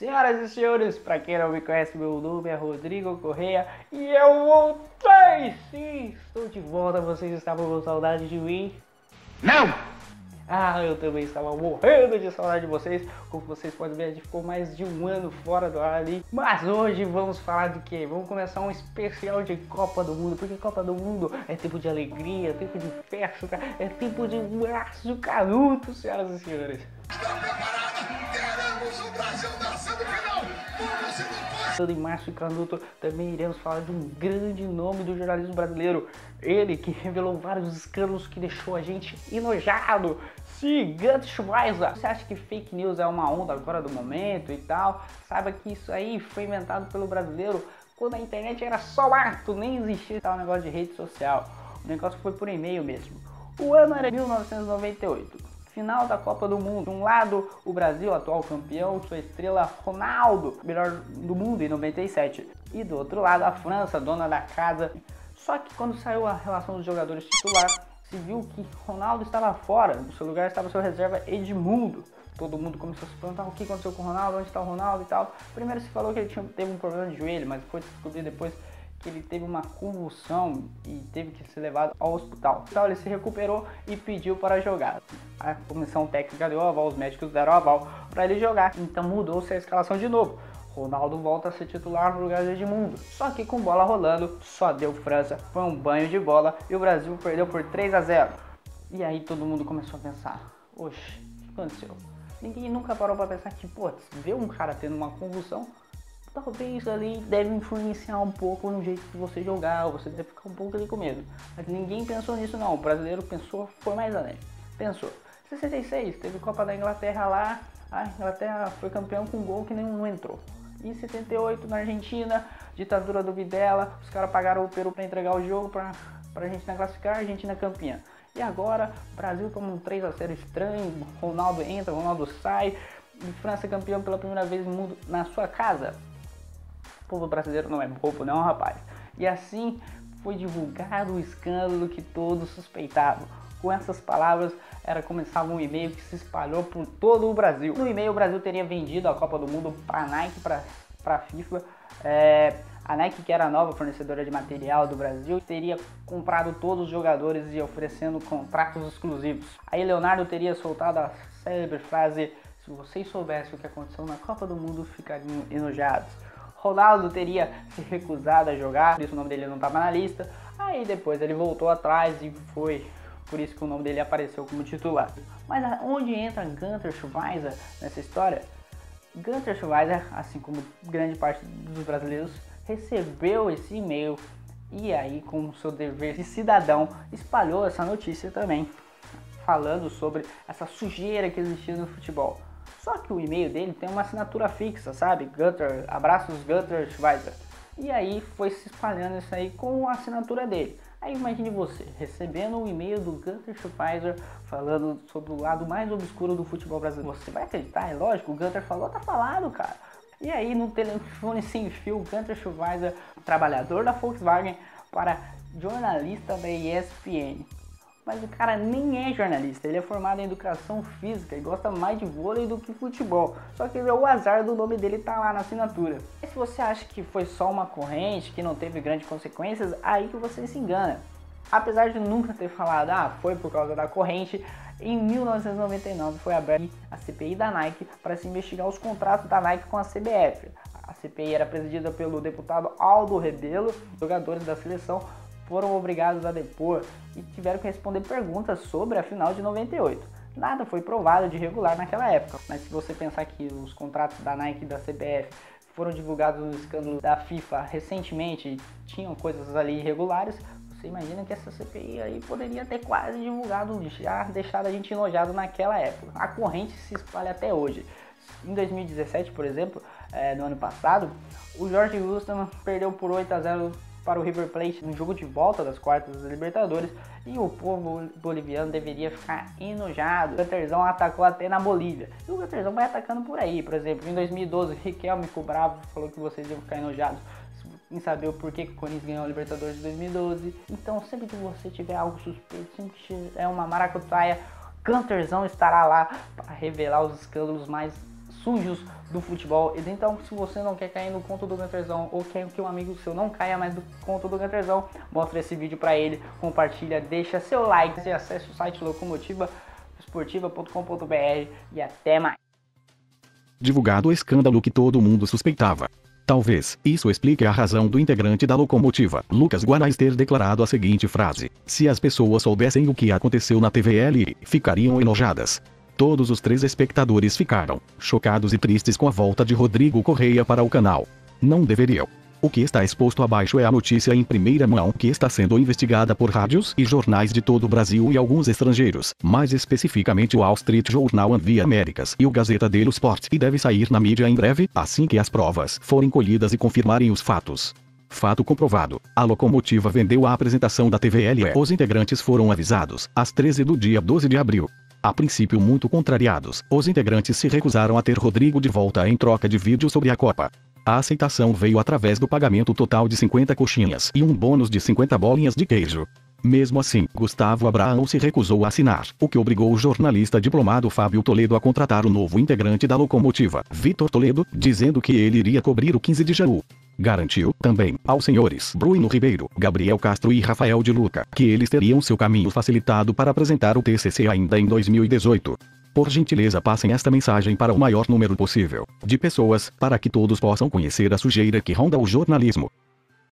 Senhoras e senhores, para quem não me conhece, meu nome é Rodrigo Correia e eu voltei! Sim, estou de volta, vocês estavam com saudade de mim? Não! Ah, eu também estava morrendo de saudade de vocês. Como vocês podem ver, a gente ficou mais de um ano fora do ar ali. Mas hoje vamos falar de quê? Vamos começar um especial de Copa do Mundo. Porque Copa do Mundo é tempo de alegria, é tempo de festa, é tempo de braço canuto, senhoras e senhores. Em Márcio Canuto também iremos falar de um grande nome do jornalismo brasileiro. Ele que revelou vários escândalos que deixou a gente enojado. Sim, Gant Schweizer. Você acha que fake news é uma onda agora do momento e tal? Saiba que isso aí foi inventado pelo brasileiro quando a internet era só mato, nem existia tal negócio de rede social. O negócio foi por e-mail mesmo. O ano era 1998 final da Copa do Mundo. De um lado, o Brasil, atual campeão, sua estrela Ronaldo, melhor do mundo em 97. E do outro lado, a França, dona da casa. Só que quando saiu a relação dos jogadores titular, se viu que Ronaldo estava fora, no seu lugar estava seu reserva Edmundo. Todo mundo começou a se perguntar o que aconteceu com o Ronaldo, onde está o Ronaldo e tal. Primeiro se falou que ele tinha, teve um problema de joelho, mas foi descobrir depois que ele teve uma convulsão e teve que ser levado ao hospital. Então ele se recuperou e pediu para jogar. A comissão técnica deu aval, os médicos deram aval para ele jogar. Então mudou-se a escalação de novo. Ronaldo volta a ser titular no lugar de Edmundo. Só que com bola rolando, só deu França, foi um banho de bola e o Brasil perdeu por 3 a 0. E aí todo mundo começou a pensar: oxe, o que aconteceu? Ninguém nunca parou para pensar que, pô, ver um cara tendo uma convulsão, talvez ali deve influenciar um pouco no jeito de você jogar, ou você deve ficar um pouco ali com medo. Mas ninguém pensou nisso não, o brasileiro pensou, foi mais além. Pensou, 66, teve Copa da Inglaterra lá, a Inglaterra foi campeão com um gol que nenhum entrou. Em 78, na Argentina, ditadura do Videla, os caras pagaram o Peru para entregar o jogo para a Argentina classificar, a Argentina campeã. E agora, Brasil toma um 3 a 0 estranho, Ronaldo entra, Ronaldo sai, e França campeão pela primeira vez no mundo na sua casa povo brasileiro não é bobo, não, rapaz. E assim foi divulgado o escândalo que todos suspeitavam. Com essas palavras, era começava um e-mail que se espalhou por todo o Brasil. No e-mail, o Brasil teria vendido a Copa do Mundo para a Nike, para a FIFA. É, a Nike, que era a nova fornecedora de material do Brasil, teria comprado todos os jogadores e oferecendo contratos exclusivos. Aí Leonardo teria soltado a célebre frase: Se vocês soubessem o que aconteceu na Copa do Mundo, ficariam enojados. Ronaldo teria se recusado a jogar, por isso o nome dele não estava na lista. Aí depois ele voltou atrás e foi por isso que o nome dele apareceu como titular. Mas onde entra Gunter Schweizer nessa história? Gunter Schweizer, assim como grande parte dos brasileiros, recebeu esse e-mail e aí, com seu dever de cidadão, espalhou essa notícia também, falando sobre essa sujeira que existia no futebol. Só que o e-mail dele tem uma assinatura fixa, sabe? Gutter, abraços Gutter Schweizer. E aí foi se espalhando isso aí com a assinatura dele. Aí imagine você recebendo o um e-mail do Gunter Schweizer falando sobre o lado mais obscuro do futebol brasileiro. Você vai acreditar? É lógico, o Gunter falou, tá falado, cara. E aí no telefone sem fio, o Gunter Schweizer, trabalhador da Volkswagen, para jornalista da ESPN mas o cara nem é jornalista, ele é formado em educação física e gosta mais de vôlei do que futebol. Só que o azar do nome dele tá lá na assinatura. E se você acha que foi só uma corrente, que não teve grandes consequências, aí que você se engana. Apesar de nunca ter falado, ah, foi por causa da corrente, em 1999 foi aberta a CPI da Nike para se investigar os contratos da Nike com a CBF. A CPI era presidida pelo deputado Aldo Rebelo, jogadores da seleção foram obrigados a depor e tiveram que responder perguntas sobre a final de 98. Nada foi provado de irregular naquela época, mas se você pensar que os contratos da Nike e da CBF foram divulgados no escândalo da FIFA recentemente tinham coisas ali irregulares, você imagina que essa CPI aí poderia ter quase divulgado, já deixado a gente enojado naquela época. A corrente se espalha até hoje. Em 2017, por exemplo, é, no ano passado, o Jorge Wilson perdeu por 8 a 0 para o River Plate no jogo de volta das quartas das Libertadores e o povo boliviano deveria ficar enojado. O Gunterzão atacou até na Bolívia. E o Gunterzão vai atacando por aí. Por exemplo, em 2012, Riquelme ficou bravo, falou que vocês iam ficar enojados em saber o porquê que o Corinthians ganhou a Libertadores de 2012. Então, sempre que você tiver algo suspeito, sempre que é uma maracutaia, Gunterzão estará lá para revelar os escândalos mais sujos do futebol. Então, se você não quer cair no conto do Ganterzão ou quer que um amigo seu não caia mais do conto do Ganterzão, mostra esse vídeo para ele, compartilha, deixa seu like e acesse o site locomotivaesportiva.com.br e até mais. Divulgado o escândalo que todo mundo suspeitava. Talvez isso explique a razão do integrante da locomotiva, Lucas Guanais, ter declarado a seguinte frase: Se as pessoas soubessem o que aconteceu na TVL, ficariam enojadas. Todos os três espectadores ficaram chocados e tristes com a volta de Rodrigo Correia para o canal. Não deveriam. O que está exposto abaixo é a notícia em primeira mão que está sendo investigada por rádios e jornais de todo o Brasil e alguns estrangeiros, mais especificamente o Wall Street Journal Via Américas e o Gazeta dello Sport, e deve sair na mídia em breve, assim que as provas forem colhidas e confirmarem os fatos. Fato comprovado. A locomotiva vendeu a apresentação da TVL. Os integrantes foram avisados, às 13 do dia 12 de abril. A princípio muito contrariados, os integrantes se recusaram a ter Rodrigo de volta em troca de vídeo sobre a Copa. A aceitação veio através do pagamento total de 50 coxinhas e um bônus de 50 bolinhas de queijo. Mesmo assim, Gustavo Abraão se recusou a assinar, o que obrigou o jornalista diplomado Fábio Toledo a contratar o novo integrante da locomotiva, Vitor Toledo, dizendo que ele iria cobrir o 15 de janeiro. Garantiu, também, aos senhores Bruno Ribeiro, Gabriel Castro e Rafael de Luca, que eles teriam seu caminho facilitado para apresentar o TCC ainda em 2018. Por gentileza passem esta mensagem para o maior número possível de pessoas, para que todos possam conhecer a sujeira que ronda o jornalismo.